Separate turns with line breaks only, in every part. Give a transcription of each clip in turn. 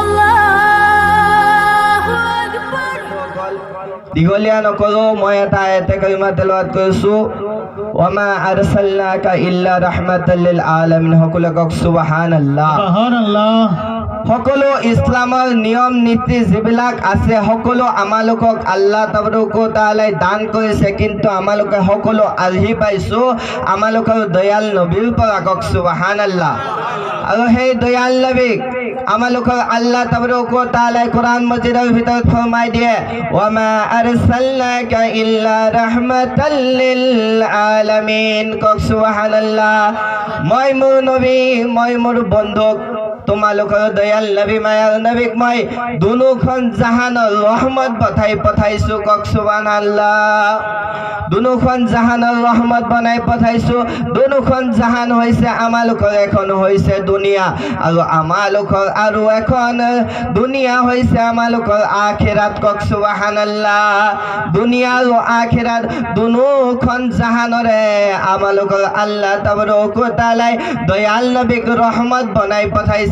Allahu Akbar.
দীঘলীয়া নকৰো মই এটা আয়াতে কাৰিমা তেলাৱাত কৰিছোঁ। ওয়ামা আৰসালনাকা ইল্লা ৰাহমাতাল লিল আলামিন। সকলোৱে কওক সুবহানাল্লাহ।
সুবহানাল্লাহ।
সকলো ইছলামৰ নিয়ম নীতি যিবিলাক আছে সকলো আমালোকক আল্লাহ তালাই দান কৰিছে। কিন্তু আমালোকে সকলো আলহি পাইছোঁ। আমালোকৰ দয়াল নবীৰ পৰা কওক সুবাহান আল্লাহ আৰু সেই দয়াল নবীক আমালোকৰ আল্লাহ তালাই কোরআন মজিদৰ ভিতৰত ফরমাই দিয়ে, ওয়ামা আরসালনাকা ইল্লা রাহমাতাল লিল আলামিন। কক সুবহানাল্লাহ। মই মোৰ নবী মই মোৰ বন্ধুক তোমালোকৰ দয়াল নবী মায়াৰ নবীক মই দুনুখন জাহানৰ ৰহমত পঠাই পঠাইছোঁ, কওক চুবান আল্লাহ দুনুখন জাহানৰ ৰহমত বনাই পঠাইছোঁ। দুনুখন জাহান হৈছে আমালোকৰ এখন, হৈছে দুনিয়া। আৰু আমালোকৰ আৰু এখন। দুনিয়া হৈছে আমালোকৰ আখেৰাত, কওক চুবাহান আল্লাহ দুনিয়া আৰু আখেৰাত দুনুখন জাহানৰে আমালোকৰ আল্লাহ তালাই দয়াল নবীক ৰহমত বনাই পঠাইছে।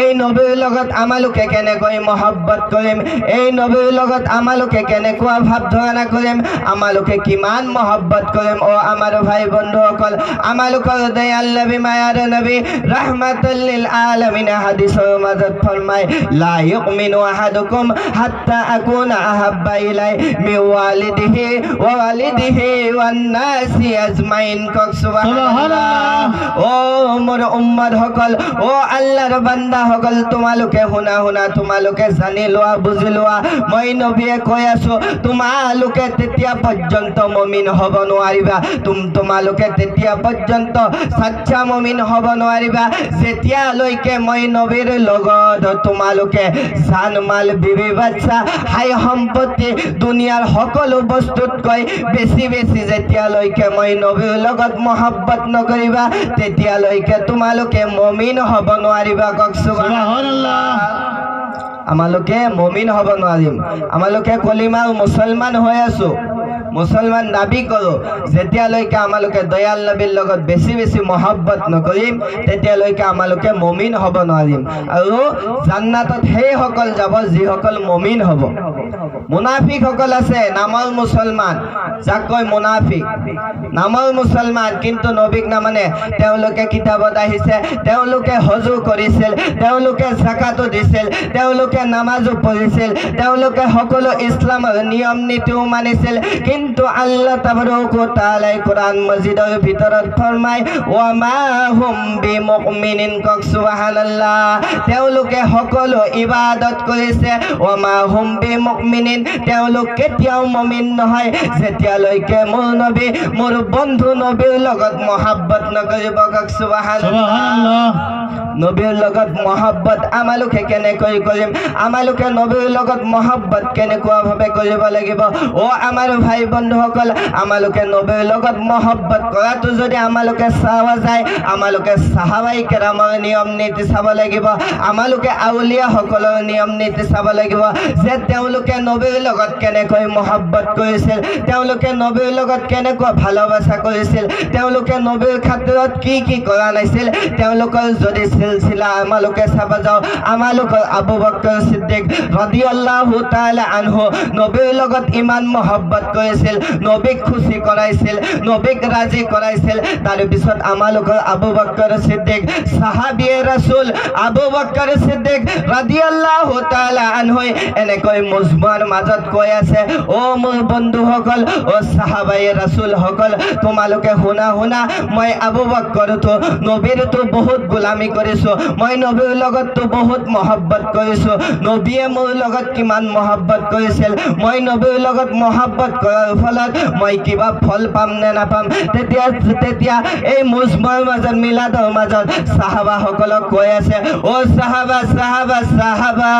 এই নবীৰ লগত আমালোকে কেনেকৈ মহব্বত কৰিম? এই নবীৰ লগত আমালোকে কেনেকুৱা ভাৱ ধাৰণা কৰিম? আমালোকে কিমান মহব্বত কৰিম? অ আমাৰ ভাই বন্ধুসকল আমালোকৰ দয়াল নবী মায়াৰ নবী ৰাহমাতুল্লিল আলামিন হাদিছৰ মাজত ফৰমাই লা ইউমিনু আহাদুকুম হাত্তা আকুনা আহাব্বা ইলাই মি ৱালিদিহি ৱা ৱালিদিহি ৱান নাসি আজমাইন কক সুবহানাল্লাহ। অ মোৰ উম্মতসকল অ আল্লাহৰ বান্দাসকল তোমালোকে শুনা শুনা তোমালোকে জানি লোৱা, বুজি লোৱা। মই নবীয়ে কৈ আছো, তোমালোকে তেতিয়া পৰ্যন্ত মমিন হ'ব নোৱাৰিবা। তুম তোমালোকে তেতিয়া পৰ্যন্ত চাচ্চা মমিন হ'ব নোৱাৰিবা। যেতিয়ালৈকে মই নবীৰ লগত তোমালোকে জান মাল বিবি বাচ্চা, হাই সম্পত্তি, দুনিয়াৰ সকলো বস্তুতকৈ বেছি বেছি যেতিয়ালৈকে মই নবীৰ লগত মহব্বত নকৰিবা, তেতিয়ালৈকে তোমালোকে মমিন হ'ব নোৱাৰিবা কওক
সুবহানাল্লাহ
আমালোকে মমিন হ'ব নোৱাৰিম। আমালোকে কলিমা মুছলমান হৈ আছো। মুছলমান দাবী কৰোঁ যেতিয়ালৈকে আমালোকে দয়াল নবীৰ লগত বেছি বেছি মহব্বত নকৰিম তেতিয়ালৈকে আমালোকে মমিন হ'ব নোৱাৰিম। আৰু জান্নাতত সেইসকল যাব যিসকল মমিন হ'ব। মুনাফিকসকল আছে নামৰ মুছলমান। যাক কয় মুনাফিক। নামৰ মুছলমান কিন্তু নবীক নামানে। তেওঁলোকে কিতাপত আহিছে তেওঁলোকে হজু কৰিছিল তেওঁলোকে জাকাতো দিছিল তেওঁলোকে নামাজো পঢ়িছিল তেওঁলোকে সকলো ইছলামৰ নিয়ম নীতিও মানিছিল কিন্তু আল্লাহ তাবাৰকু তাআলাই কোৰআন মজিদৰ ভিতৰত ফৰমাই ওয়ামা হুম বিমুমিনিন কক সুবহানাল্লাহ। তেওঁলোকে সকলো ইবাদত কৰিছে। ওয়ামা হুম বিমুমিনিন তেওঁলোক কেতিয়াও মুমিন নহয়। যেতিয়ালৈকে মোৰ নবী মোৰ বন্ধু নবীৰ লগত মহাব্বত নকৰিব কক সুবহানাল্লাহ। নবীৰ লগত মহব্বত আমালোকে কেনেকৈ কৰিম? আমালোকে নবীৰ লগত মহব্বত কেনেকুৱাভাৱে কৰিব লাগিব? অ, আমাৰ ভাই বন্ধুসকল, আমালোকে নবীৰ লগত মহব্বত কৰাটো যদি আমালোকে চাৱা যায়, আমালোকে চাহাবাই কেৰামৰ নিয়ম নীতি চাব লাগিব। আমালোকে আউলীয়াসকলৰ নিয়ম নীতি চাব লাগিব যে তেওঁলোকে নবীৰ লগত কেনেকৈ মহব্বত কৰিছিল, তেওঁলোকে নবীৰ লগত কেনেকুৱা ভালোবাসা কৰিছিল, তেওঁলোকে নবীৰ খাতিৰত কি কি কৰা নাছিল, তেওঁলোকৰ যদি চিলচিলা আমালোকে চাব যাওঁ আমালোকৰ আবু বক্কৰ সিদ্দিক ৰাদিয়াল্লাহু তাআলা আনহু নবীৰ লগত ইমান মহব্বত কৰিছিল নবীক খুচি কৰাইছিল নবীক ৰাজি কৰাইছিল তাৰপিছত আমালোকৰ আবু বক্কৰ সিদ্দিক সাহাবিয়ে ৰাসূল আবু বক্কৰ সিদ্দিক ৰাদিয়াল্লাহু তাআলা আনহুই এনেকৈ মুজমাৰ মাজত কৈ আছে অ মোৰ বন্ধুসকল অ সাহাবাই ৰাসূলসকল তোমালোকে শুনা শুনা মই আবু বক্কৰতো নবীৰতো বহুত গোলামী কৰিছোঁ। মই নবীৰ লগততো বহুত মহব্বত কৰিছোঁ। নবীয়ে মোৰ লগত কিমান মহব্বত কৰিছিল। মই নবীৰ লগত মহব্বত কৰাৰ ফলত মই কিবা ফল পাম নে নাপাম। তেতিয়া তেতিয়া এই মুজমৰ মাজত মিলাদৰ মাজত চাহাবাসকলক কৈ আছে অ চাহাবা চাহাবা চাহাবা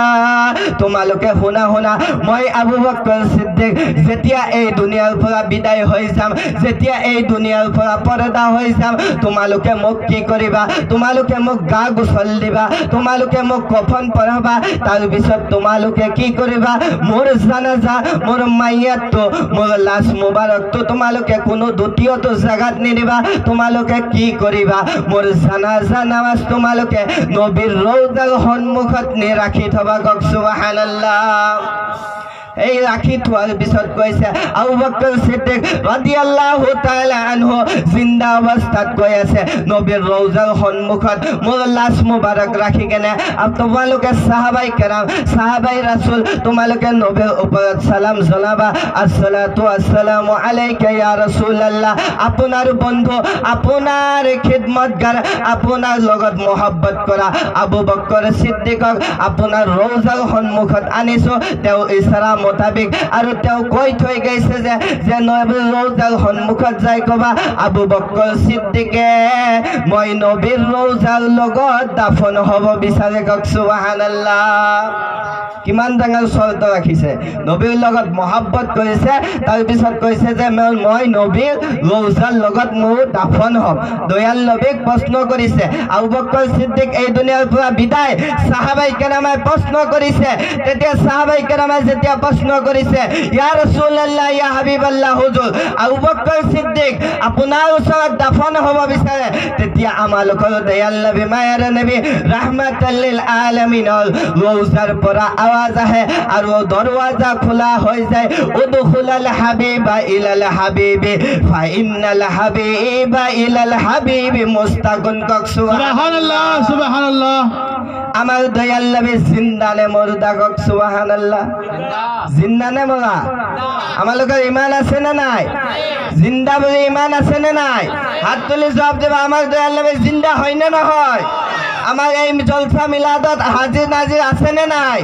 তোমালোকে শুনা শুনা। মই আবু বক্কৰ সিদ্দিক যেতিয়া এই দুনিয়াৰ পৰা বিদায় হৈ যাম যেতিয়া এই দুনিয়াৰ পৰা পৰ্দা হৈ যাম তোমালোকে মোক কি কৰিবা? তোমালোকে মোক গা গোচল দিবা তোমালোকে মোক কফন পঢ়াবা তাৰপিছত তোমালোকে কি কৰিবা? মোৰ জানাজা মোৰ মাইয়াতটো মোৰ লাশ মোবাৰকটো তোমালোকে কোনো দ্বিতীয়টো জেগাত নিদিবা তোমালোকে কি কৰিবা? মোৰ জানাজা নামাজ তোমালোকে নবীৰ ৰৌজাৰ সন্মুখত নি ৰাখি থবা কওক সুবহানাল্লাহ। এই ৰাখি থোৱাৰ পিছত কৈছে আবু বক্কৰ সিদ্দিক ৰাদিয়াল্লাহু তাআলা আনহু জিন্দা অৱস্থাত কৈ আছে নবীৰ ৰৌজাৰ সন্মুখত মোৰ লাশ মুবাৰক ৰাখি কেনে আৰু তোমালোকে সাহাবাই কেৰাম সাহাবাই ৰাসুল তোমালোকে নবীৰ ওপৰত সালাম জনাবা আসসালাতু আসসালামু আলাইকা ইয়া ৰাসূলুল্লাহ আপোনাৰ বন্ধু আপোনাৰ খিদমতগাৰ আপোনাৰ লগত মহব্বত কৰা আবু বক্কৰ সিদ্দিকক আপোনাৰ ৰৌজাৰ সন্মুখত আনিছোঁ তেওঁ ইচাৰা মোতাবিক। আৰু তেওঁ কৈ থৈ গৈছে যে যে নবীৰ ৰৌজাৰ সন্মুখত যাই ক'বা, আবু বক্কৰ সিদ্দিকে, মই নবীৰ ৰৌজাৰ লগত দাফন হ'ব বিচাৰে কওক, সুবহানাল্লাহ। কিমান ডাঙৰ চৰ্ত ৰাখিছে। নবীৰ লগত মহাব্বত কৰিছে তাৰপিছত কৈছে যে মই- নবীৰ ৰৌজাৰ লগত মোৰ দাফন হ'ম। দয়াল নবীক প্ৰশ্ন কৰিছে, আবু বক্কৰ সিদ্দিক, এই দুনিয়াৰ পৰা বিদায়? চাহাবাই কেৰামাই প্ৰশ্ন কৰিছে, তেতিয়া চাহাবাই কেৰামাই যেতিয়া প্ৰশ্ন কৰিছে ইয়া ৰাসূলুল্লাহ ইয়া হাবিবাল্লাহ হুজুৰ আবু বক্কৰ সিদ্দিক আপোনাৰ ওচৰত দাফন হ'ব বিচাৰে তেতিয়া আমালোকৰ দয়াল নবী মায়াৰ নবী ৰাহমাতাল্লিল আলামিনৰ ৰৌজাৰ পৰা আৱাজ আহে আৰু দৰৱাজা খোলা হৈ যায় উদখুলাল হাবিবা ইলাল হাবিবি ফাইন্নাল হাবিবা ইলাল হাবিবি মুস্তাকুন কক
সুবহানাল্লাহ সুবহানাল্লাহ
আমার দয়াল নবী জিন্দানে নে মুর্দা কক সুবহানাল্লাহ। জিন্দা নে মরা? লোকের ইমান আছে না নাই? জিন্দা বলে ইমান আছে না নাই? হাত তুলে জবাব দেবা, আমার দয়াল নবী জিন্দা হয় না নহয় আমাৰ এই জলসা মিলাদত হাজিৰ নাজিৰ আছে নে নাই?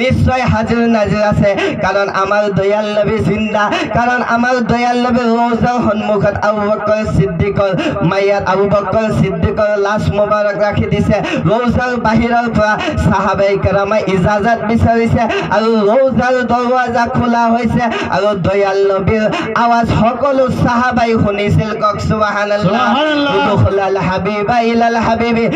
নিশ্চয় হাজিৰ নাজিৰ আছে। কাৰণ আমাৰ দয়াল নবী জিন্দা কাৰণ আমাৰ দয়াল নবী ৰৌজাৰ সন্মুখত আবু বক্কৰ সিদ্দিকৰ মাইয়াত আবু বক্কৰ সিদ্দিকৰ লাশ মোবাৰক ৰাখি দিছে। ৰৌজাৰ বাহিৰৰ পৰা চাহাবাই কেৰামাই ইজাজত বিচাৰিছে আৰু ৰৌজাৰ দৰৱাজা খোলা হৈছে আৰু দয়াল নবীৰ আৱাজ সকলো চাহাবাই শুনিছিল। কওক সুবহানাল্লাহ। হাবিবা ইলাল হাবিবি।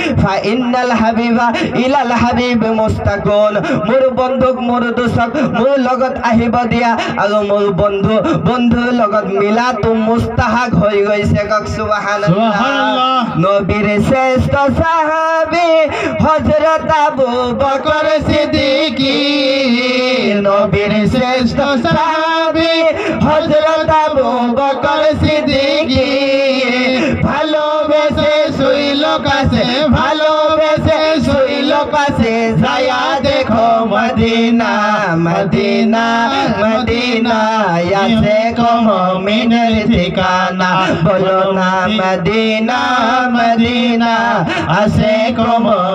ফাইন্নাল হাবিবা ইলাল হাবিবি মুস্তাকুন। মোৰ বন্ধুক মোৰ দোষক মোৰ লগত আহিব দিয়া। আৰু মোৰ বন্ধু বন্ধুৰ লগত মিলাটো মুস্তাহাক হৈ গৈছে কওক সুবহানাল্লাহ। নবীৰ শ্ৰেষ্ঠ সাহাবী হযরত আবু বকর সিদ্দিকী। নবীর শ্রেষ্ঠ সাহাবী হযরত Abu Bakr Siddiqui. Medina Medina Medina আছে কমিনেৰ ঠিকানা বলো না মদিনা মদিনা আছে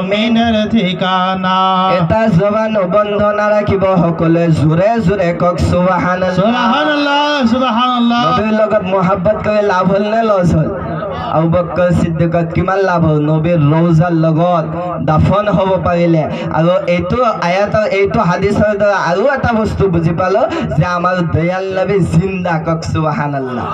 মিনেৰ ঠিকানা
এটা জবান বন্ধ নাৰাখিব সকলোৱে জোৰে জোৰে কওক সুবহানাল্লাহ
সুবহানাল্লাহ সুবহানাল্লাহ
নবীৰ লগত মহাব্বত কৰি লাভ হ'ল নে লছ হ'ল আবু বক্কৰ সিদ্দিকত কিমান লাভ হ'ল নবীৰ ৰৌজাৰ লগত দাফন হ'ব পাৰিলে আৰু এইটো আয়াতৰ এইটো হাদিছৰ দ্বাৰা আৰু এটা বস্তু বুজি পালোঁ যে আমাৰ দয়াল নবী জিন্দা কওক সুবহানাল্লাহ।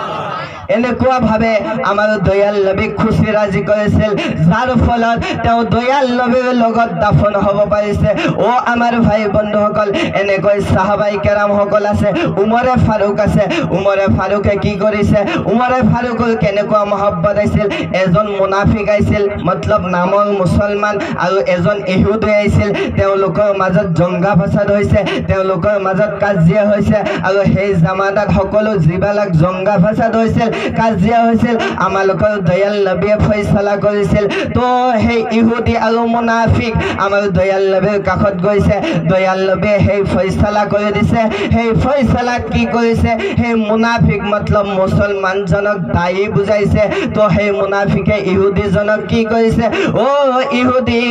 আমাৰ দয়াল নবীক খুচি ৰাজি কৰিছিল যাৰ ফলত তেওঁ দয়াল নবীৰ লগত দাফন হ'ব পাৰিছে। অ' আমাৰ ভাই বন্ধুসকল, এনেকৈ চাহাবাই কেৰামসকল আছে, উমৰে ফাৰুক আছে। উমৰে ফাৰুকে কি কৰিছে? উমৰে ফাৰুকৰ কেনেকুৱা মহব্বত আছিল? এজন মুনাফিক আহিছিল মতলব নামৰ মুছলমান আৰু এজন ইহুদী আহিছিল তেওঁলোকৰ মাজত জংগা ফাচাদ হৈছে, তেওঁলোকৰ মাজত কাজিয়া হৈছে। আৰু সেই জামানাত সকলো যিবিলাক জংগা ফাচাদ হৈছিল কাজিয়া হৈছিল আমালোকৰ দয়াল নবীয়ে ফৈচলা কৰিছিল। তো সেই ইহুদী আৰু মুনাফিক আমাৰ দয়াল নবীৰ কাষত গৈছে। দয়াল নবীয়ে সেই ফৈচলা কৰি দিছে। সেই ফৈচলাত কি কৰিছে? সেই মুনাফিক মতলব মুছলমানজনক দায়ী বুজাইছে। তো সেই মুনাফিকে ইহুদীজনক কি কৰিছে? অ' ইহুদী!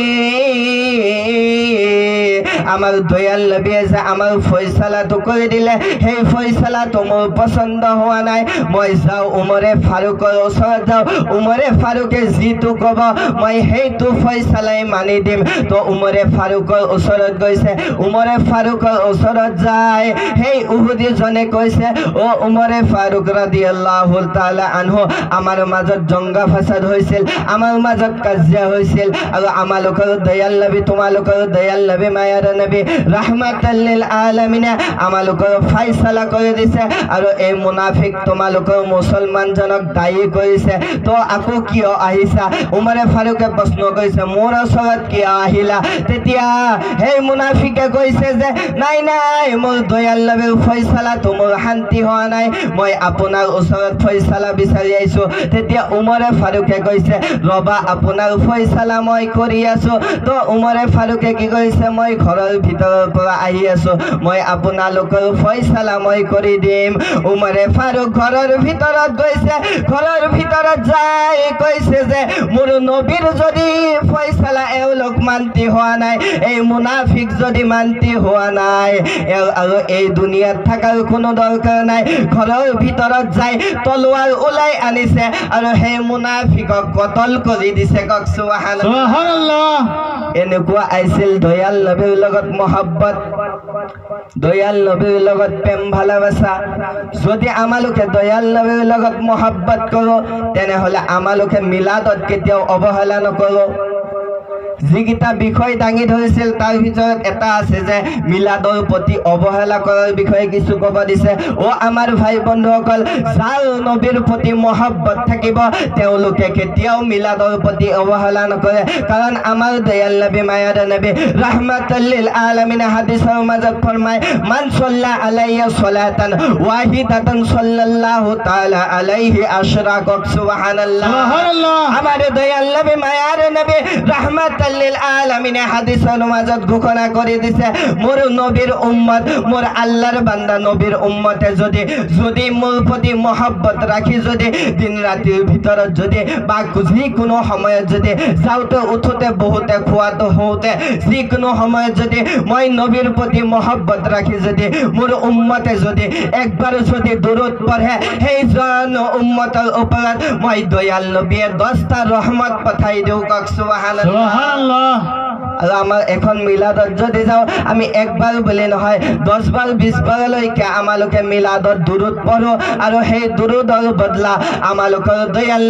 আমাৰ দয়াল নবীয়ে যে আমাৰ ফয়চালাটো কৰি দিলে সেই ফয়চালাটো মোৰ পচন্দ হোৱা নাই। মই যাওঁ উমৰে ফাৰুকৰ ওচৰত যাওঁ। উমৰে ফাৰুকে যিটো ক'ব, মই সেইটো ফয়চালাই মানি দিম। তো উমৰে ফাৰুকৰ ওচৰত গৈছে। উমৰে ফাৰুকৰ ওচৰত যায়। সেই উহুদিজনে কৈছে, অ উমৰে ফাৰুক ৰাদি আল্লাহ তালা আনহু, আমাৰ মাজত জংগা ফাচাদ হৈছিল, আমাৰ মাজত কাজিয়া হৈছিল, আৰু আমালোকৰ দয়াল নবী, তোমালোকৰ দয়াল নবী, মায়াৰ নবী ৰাহমাতাল্লিল আলামিনে আমালোকৰ ফাইচালা কৰি দিছে। আৰু এই মুনাফিক তোমালোকৰ মুছলমানজনক দায়ী কৰিছে। তো আকৌ কিয় আহিছা? উমৰে ফাৰুকে প্ৰশ্ন কৰিছে মোৰ ওচৰত কিয় আহিলা? তেতিয়া সেই মুনাফিকে কৈছে যে নাই নাই মোৰ দয়াল নবীৰ ফয়চালাটো মোৰ শান্তি হোৱা নাই। মই আপোনাৰ ওচৰত ফয়চালা বিচাৰি আহিছোঁ। তেতিয়া উমৰে ফাৰুকে কৈছে ৰবা আপোনাৰ ফয়চালা মই কৰি আছোঁ। তো উমৰে ফাৰুকে কি কৰিছে মই ঘৰৰ ভিতৰৰ পৰা আহি আছোঁ। মই আপোনালোকৰ ফয়চালা মই কৰি দিম উমৰে ফাৰুক ঘৰৰ ভিতৰত গৈছে ঘৰৰ ভিতৰত যাই কৈছে যে মোৰ নবীৰ যদি ফয়চালা এওঁলোক মান্তি হোৱা নাই এই মুনাফিক যদি মান্তি হোৱা নাই আৰু এই দুনিয়াত থকাৰ কোনো দৰকাৰ নাই। ঘৰৰ ভিতৰত যাই তলোৱাৰ ওলাই আনিছে আৰু সেই মুনাফিকক কতল কৰি দিছে সুবহানাল্লাহ।
সুবহানাল্লাহ।
এনেকুৱা আহিছিল দয়াল নবীৰ লগত মহব্বত। দয়াল নবীৰ লগত প্ৰেম ভালোবাসা। যদি আমালোকে দয়াল নবীর লগত মহাব্বত কৰোঁ, তেনেহ'লে আমালোকে মিলাদত কেতিয়াও অৱহেলা নকৰোঁ। যিকেইটা বিষয় দাঙি ধৰিছিল তাৰ ভিতৰত এটা আছে যে মিলাদৰ প্ৰতি অৱহেলা কৰাৰ বিষয়ে কিছু ক'ব দিছে। অ' আমাৰ ভাই বন্ধুসকল যাৰ নবীৰ প্ৰতি মহব্বত থাকিব তেওঁলোকে কেতিয়াও মিলাদৰ প্ৰতি অৱহেলা নকৰে। কাৰণ আমাৰ দয়াল নবী মায়াৰ নবী ৰাহমাতাল্লিল আলামিন হাদিছৰ মাজত ফৰমায় মান চল্লা আলাইয়া চলাতান ৱাহিদাতান চল্লাল্লাহু তাআলা আলাইহি আশৰা কক সুবহানাল্লাহ।
সুবহানাল্লাহ।
আমাৰ দয়াল নবী মায়াৰ নবী রাহমাতাল্লিল আলামিনে হাদিসের মাজত ঘোষণা করে দিছে মোর নবীর উম্মত মোর আল্লাহর বান্দা নবীর উম্মতে যদি যদি মোর প্রতি মহব্বত রাখি যদি দিন রাতির ভিতৰত যদি বা যিকোনো সময়ত যদি যাওঁতে উঠোতে বহুতে খোৱাতে হওঁতে যিকোনো সময়ত যদি মই নবীৰ প্ৰতি মহব্বত ৰাখি যদি মোৰ উম্মতে যদি একবাৰ যদি দূৰত পঢ়ে সেইজন উম্মতৰ ওপৰত মই দয়াল নবীয়ে দহটা ৰহমত পঠাই দিওঁ কওক সুবহানাল্লাহ আমাৰ এখন মিলাদত যদি যাওঁ, আমি একবাৰ বুলি নহয় দহবাৰ বিছবাৰলৈকে আমালোকে মিলাদত দূৰত পঢ়োঁ আৰু সেই দূৰদৰ বদলা আমালোকৰ দয়াল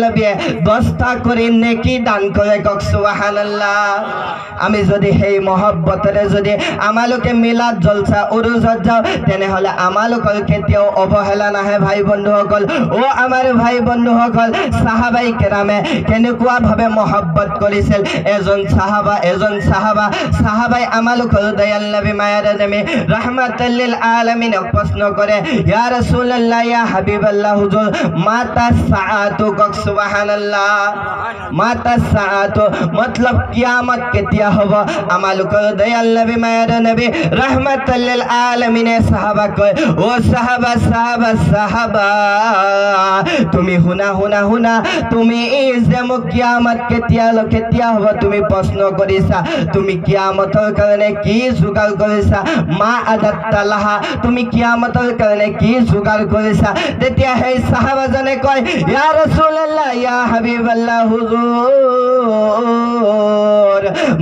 দহটা কৰি নেকি দান কৰে কওক, সুবহানাল্লাহ। আমি যদি সেই মহব্বতেৰে যদি আমালোকে মিলাদ জলচা, উৰুজত যাওঁ, তেনেহ'লে আমালোকৰ কেতিয়াও অৱহেলা নাহে ভাই বন্ধুসকল। অ' আমাৰ ভাই বন্ধুসকল চাহাবাই কেৰামে কেনেকুৱাভাৱে মহব্বত কৰিছিল? এজন চাহাবা এজন চাহাবা চাহাবাই আমালোকৰ দয়াল নবী মায়াৰ নবী ৰাহমাতাল্লিল আলামিনক প্ৰশ্ন কৰে ইয়া ৰাসূলুল্লাহ ইয়া হাবিবাল্লাহ হুজুৰ মাতা সাআতু কক সুবহানাল্লাহ মাতা সাআতু মতলব কিয়ামত কেতিয়া হ'ব আমালোকৰ দয়াল নবী মায়াৰ নবী ৰাহমাতাল্লিল আলামিনে চাহাবা কয় অ চাহাবা চাহাবা চাহাবা তুমি শুনা শুনা শুনা তুমি এই যে মোক কিয়ামত কেতিয়া কেতিয়া হ'ব তুমি প্ৰশ্ন কৰিছা তুমি কিয়ামতৰ কাৰণে কি যোগাৰ কৰিছা মা আদাত্তা লাহা তুমি কিয়ামতৰ কাৰণে কি যোগাৰ কৰিছা তেতিয়া সেই চাহাবাজনে কয় ইয়া ৰাসূলুল্লাহ ইয়া হাবিবাল্লাহ হুজুৰ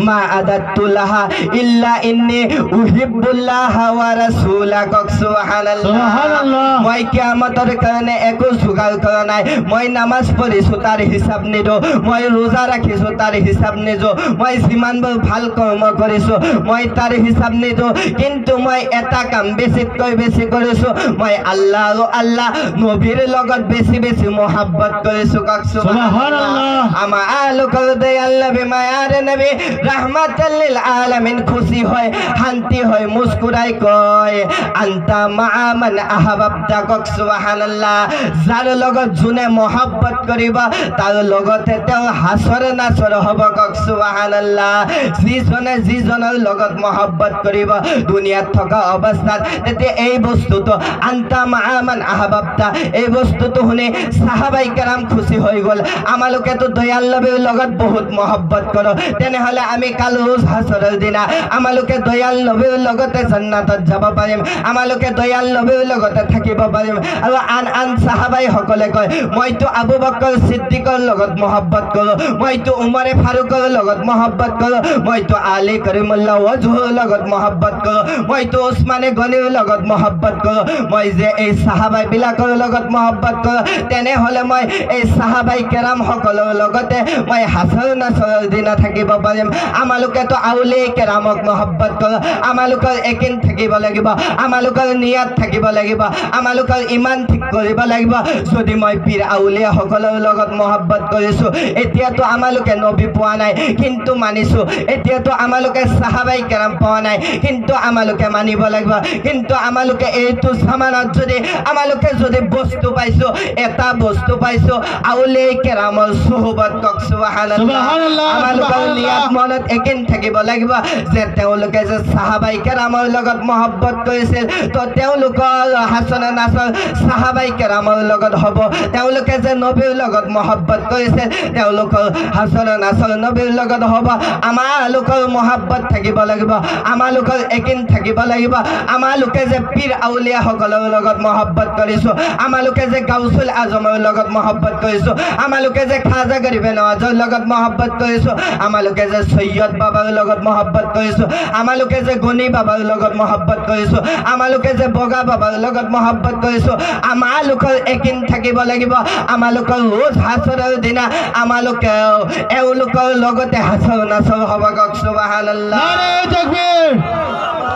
মা আদাত্তু লাহা ইল্লা ইন্নী উহিব্বুল্লাহ ওয়া ৰাসূলাক সুবহানাল্লাহ।
সুবহানাল্লাহ।
মই কিয়ামতৰ কাৰণে একো যোগাৰ কৰা নাই। মই নামাজ পঢ়িছোঁ তাৰ হিচাপ নিদিওঁ মই ৰোজা ৰাখিছোঁ তাৰ হিচাপ নিদিওঁ মই যিমানবোৰ ভালো কৰ্ম কৰিছোঁ মই তাৰ হিচাপ নিদিওঁ কিন্তু মই এটা কাম বেছিতকৈ বেছি কৰিছোঁ মই আল্লাহ আৰু আল্লাহ নবীৰ লগত বেছি বেছি মহাব্বত কৰিছোঁ
সুবহানাল্লাহ।
আমাৰ আলোকৰ দয়াল নবী মায়াৰ নবী ৰাহমাতাল্লিল আলামিন খুশি হয়, শান্তি হয় মুস্কুৰাই কয়, আন্তা মাআমান আহাবাবতা কক সুবহানাল্লাহ। যাৰ লগত যোনে মহাব্বত কৰিব তাৰ লগতে তেওঁ হাচৰ নাচৰ হ'ব কক সুবহানাল্লাহ। যিজনে যিজনৰ লগত মহাব্বত কৰিব দুনিয়াত থকা অৱস্থাত, তেতিয়া এই বস্তুটো, আন্তা মাআমান আহাবাবতা এই বস্তুটো শুনি চাহাবাই কেৰাম খুচি হৈ গ'ল। আমালোকেতো দয়াল নবীৰ লগত বহুত মহব্বত কৰোঁ। তেনেহ'লে আমি কাল হাছৰৰ দিনা। আমালোকে দয়াল নবীৰ লগতে জান্নাতত যাব পাৰিম। আমালোকে দয়াল নবীৰ লগতে থাকিব পাৰিম। আৰু আন আন চাহাবাইসকলে কয়, মইতো আবু বকৰ চিদ্দিকৰ লগত মহব্বত কৰোঁ। মইতো উমৰে ফাৰুকৰ লগত মহব্বত কৰোঁ। মইতো আলী কৰিমুল্লা ৱাজহুৰ লগত মহব্বত কৰোঁ। মইতো ওচমানে গনিৰ লগত মহব্বত কৰোঁ। মই যে এই চাহাবাইবিলাকৰ লগত মহব্বত কৰোঁ, তেনেহ'লে মই এই চাহাবাই কেৰামসকলৰ লগতে মই হাছৰ নাচৰৰ দিনা থাকিব আমালোকেতো আউলি কেৰামক মহব্বত কৰোঁ আমালোকৰ একিন থাকিব লাগিব আমালোকৰ নিয়াত থাকিব লাগিব আমালোকৰ ইমান ঠিক কৰিব লাগিব। যদি মই পীৰ আউলীয়াসকলৰ লগত মহব্বত কৰিছোঁ এতিয়াতো আমালোকে নবী পোৱা নাই কিন্তু মানিছোঁ। এতিয়াতো আমালোকে চাহাবাই কেৰাম পোৱা নাই কিন্তু আমালোকে মানিব লাগিব। কিন্তু আমালোকে এইটো চামানত যদি আমালোকে যদি বস্তু পাইছোঁ এটা বস্তু পাইছোঁ আউলি কেৰামৰ চুহুবত কওক আমালোকৰ
সুবহানাল্লাহ।
মনত একেন থাকিব লাগিব। যে তেওঁলোকে যে চাহাবাই কেৰামৰ লগত মহব্বত কৰিছিল, তো তেওঁলোকৰ হাছন নাচৰ চাহাবাই কেৰামৰ লগত হ'ব। তেওঁলোকে যে নবীৰ লগত মহব্বত কৰিছিল, তেওঁলোকৰ হাছন নাচৰ নবীৰ লগত হ'ব। আমালোকৰ মহব্বত থাকিব লাগিব, আমালোকৰ একিন থাকিব লাগিব। আমালোকে যে পীৰ আউলীয়াসকলৰ লগত মহব্বত কৰিছোঁ, আমালোকে যে গাউচুল আজমৰ লগত মহব্বত কৰিছোঁ, আমালোকে যে খাজা গৰিবে নৱাজৰ লগত মহব্বত কৰিছোঁ, আমালোকে যে সৈয়দ বাবাৰ লগত মহব্বত কৰেছো আমালোকে যে গণি বাবাৰ লগত মহব্বত কৰেছো আমালোকে যে বগা বাবাৰ লগত মহব্বত কৰেছো আমালোকৰ একদিন থাকিব লাগিব আমালোকর রোজ হাসরের দিনা আমালোকে এওলোকর লগতে হাসর নাসর হব কক সুবাহানাল্লাহ।
নারে তাকবীর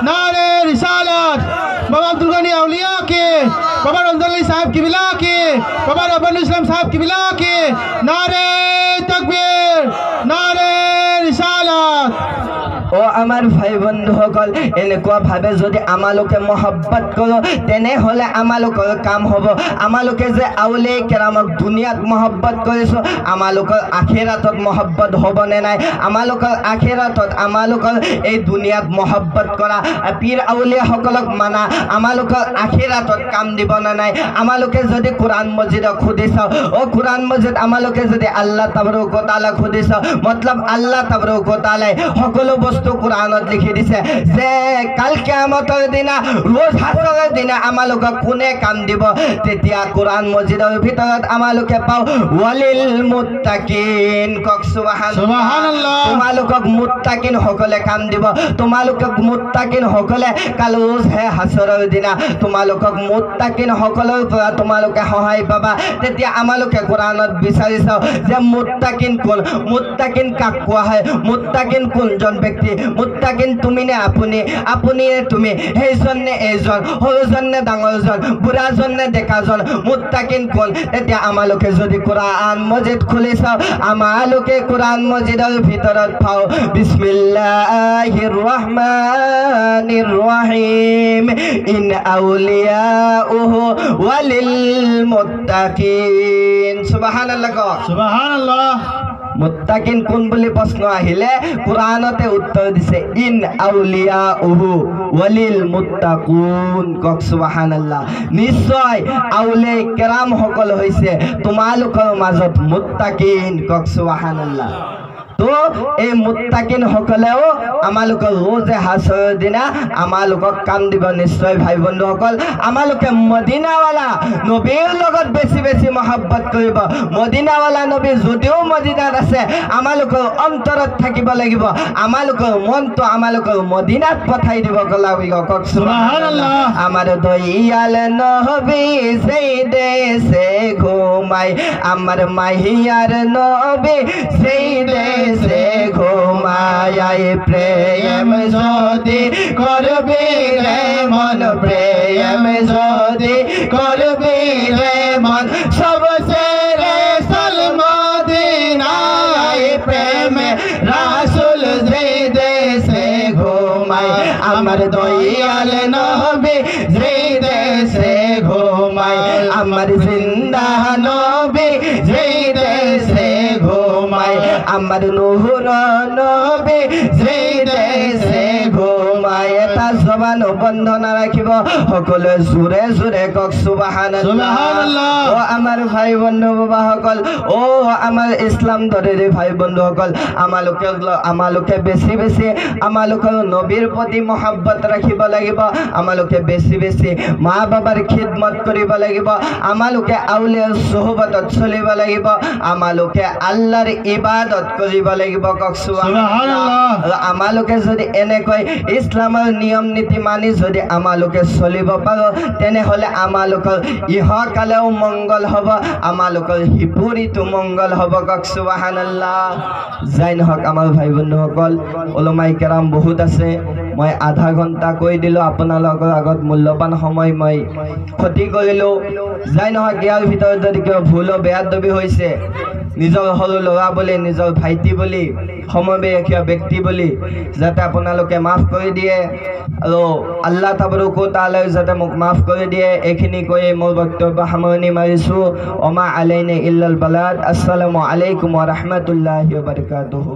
নারে রিসালাত বাবা দুর্গানি আউলিয়াকে বাবা রঞ্জনী সাহেব কিবিলাকে বাবা রবানু ইসলাম সাহেব কিবিলাকে নারে তাকবীর
অ আমাৰ ভাই বন্ধুসকল এনেকুৱাভাৱে যদি আমালোকে মহব্বত কৰোঁ, তেনেহ'লে আমালোকৰ কাম হ'ব। আমালোকে যে আউলে কেৰামক দুনিয়াত মহব্বত কৰিছোঁ, আমালোকৰ আখেৰাতত মহব্বত হ'বনে নাই? আমালোকৰ আখেৰাতত আমালোকৰ এই দুনিয়াত মহব্বত কৰা। পীৰ আউলীয়াসকলক মানা, আমালোকৰ আখেৰাতত কাম দিবনে নাই? আমালোকে যদি কোৰআন মছজিদক সুধি চাওঁ অ কোৰআন মছজিদ আমালোকে যদি আল্লাহ তাবৰুকতালাক সুধি চাওঁ মতলব আল্লাহ তাবৰুকতালাই সকলো বস্তু কোৰআনত লিখি দিছে যে কাল কেমতৰ দিনা ৰোজ হাছৰৰ দিনা আমালোকক কোনে কাম দিব? তেতিয়া কোৰআন মছজিদৰ ভিতৰত আমালোকে পাওঁ ৱালিল মুত্তাকিন কওক
সুবহানাল্লাহ।
তোমালোকক মুত্তাকিন সকলে কাম দিব। তোমালোকক মুত্তাকিন সকলে কাল ৰোজ হে হাছৰৰ দিনা তোমালোকক মুত্তাকিন সকলৰ পৰা তোমালোকে সহায় পাবা। তেতিয়া আমালোকে কোৰআনত বিচাৰি চাওঁ যে মুত্তাকিন কোন? মুত্তাকিন কাক কোৱা হয়? মুত্তাকিন কোনজন ব্যক্তি আলাইহি মুত্তাকিন তুমি নে আপুনি আপুনি তুমি সেইজন নে এইজন সৰুজন নে ডাঙৰজন বুঢ়াজন নে ডেকাজন মুত্তাকিন কোন? তেতিয়া আমালোকে যদি কোরআন মজিদ খুলি চাওঁ, আমালোকে কোরআন মজিদৰ ভিতৰত পাওঁ বিসমিল্লাহির রহমানির রহিম ইন আউলিয়াউহু ওয়ালিল মুত্তাকিন। সুবহানাল্লাহ
সুবহানাল্লাহ।
মুত্তাকিন কোন বুলি প্ৰশ্ন আহিলে কোৰআনতে উত্তৰ দিছে ইন আউলিয়া উহু ৱালিল মুত্তাকুন কওক সুবহানাল্লাহ নিশ্চয় আউলে কেৰামসকল হৈছে তোমালোকৰ মাজত মুত্তাকিন কওক সুবহানাল্লাহ তো এই মুত্তাকিন সকলেও আমালোকৰ ৰোজে হাছৰ দিনা আমালোকক কাম দিব নিশ্চয় ভাই বন্ধুসকল আমালোকে মদিনাৱালা নবীৰ লগত বেছি বেছি মহব্বত কৰিব। মদিনাৱালা নবী যদিও মদিনাত আছে আমালোকৰ অন্তৰত থাকিব লাগিব। আমালোকৰ মনটো আমালোকৰ মদিনাত পঠাই দিব লাগিব কওক
সুবহানাল্লাহ।
আমার দয়াল নবী সেই দেশে ঘুমাই, আমার মাহিয়ার নবী সেই দেশে ঘুমায়। প্রেম যদি করবি রে মন, প্রেম যদি করবি রে মন ঘুমায়, আমার দয়াল নবী যে দেশে ঘুমায়, আমার জিন্দা আমার নুহুর নবী যে দেশে ঘুমায় তা জবান বন্ধ নাৰাখিব সকলোৱে জোৰে জোৰে কওক চুবাহান। অ আমাৰ ভাই বন্ধু বাবাসকল অ আমাৰ ইছলাম ধৰেৰে ভাই বন্ধুসকল আমালোকে আমালোকে বেছি বেছি আমালোকৰ নবীৰ প্ৰতি মহাব্বত ৰাখিব লাগিব। আমালোকে বেছি বেছি মা বাবাৰ খিদমত কৰিব লাগিব। আমালোকে আউলিয়াৰ চহবতত চলিব লাগিব। আমালোকে আল্লাহৰ ইবাদত কৰিব লাগিব কওক
সুবহানাল্লাহ।
আৰু আমালোকে যদি এনেকৈ ইছলামৰ নিয়ম নীতি মানি যদি আমালোকে চলিব পাৰোঁ তেনেহ'লে আমালোকৰ ইহকালেও মংগল হ'ব আমালোকৰ সিপুৰিটো মংগল হ'ব কওক সুবাহানাল্লাহ। যাই নহওক আমাৰ ভাই বন্ধুসকল ওলমাই কেৰাম বহুত আছে। মই আধা ঘণ্টা কৈ দিলোঁ আপোনালোকৰ আগত মূল্যৱান সময় মই ক্ষতি কৰিলোঁ। যাই নহওক ইয়াৰ ভিতৰত যদি কিবা ভুল বেয়া দবি হৈছে নিজৰ সৰু ল'ৰা বুলি নিজৰ ভাইটি বুলি সমবয়সীয় ব্যক্তি বুলি যাতে আপোনালোকে মাফ কৰি দিয়ে আৰু আল্লাহ তাবৰুকো তালৈ যাতে মোক মাফ কৰি দিয়ে এইখিনি কৈয়ে মোৰ বক্তব্য সামৰণি মাৰিছোঁ। অমা আলাইনে ইল্লাল বালাদ। আসসালামু আলাইকুম ওয়া বাৰাকাতুহু